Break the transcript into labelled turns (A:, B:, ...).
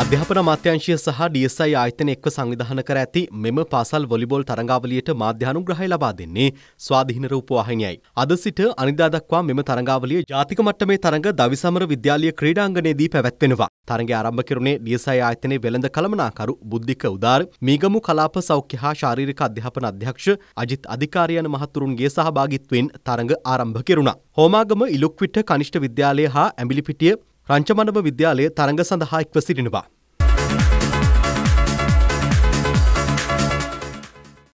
A: අධ්‍යාපන අමාත්‍යංශය සහ DSI ආයතන එක්ව සංවිධානය කර ඇති මෙම පාසල් වොලිබෝල් තරඟාවලියට මාධ්‍යානුග්‍රහය ලබා දෙන්නේ ස්වාධීන රූපවාහිනියයි. අද සිට අනිදා දක්වා මෙම තරඟාවලිය ජාතික මට්ටමේ තරඟ දවිසමර විද්‍යාලීය ක්‍රීඩාංගණයේදී පැවැත්වෙනවා. තරඟය ආරම්භ කෙරුණේ DSI ආයතනයේ වෙළඳ කළමනාකරු බුද්ධික උදාර මීගමු කලාප සෞඛ්‍ය හා ශාරීරික අධ්‍යාපන අධ්‍යක්ෂ අජිත් අධිකාරී යන මහතුරුන්ගේ සහභාගීත්වයෙන් තරඟ ආරම්භ කෙරුණා. හෝමාගම ඉලුක්විට කනිෂ්ඨ විද්‍යාලය හා ඇඹිලිපිටිය රංචමණව විද්‍යාලය තරඟ සඳහා එක්ව සිටිනවා.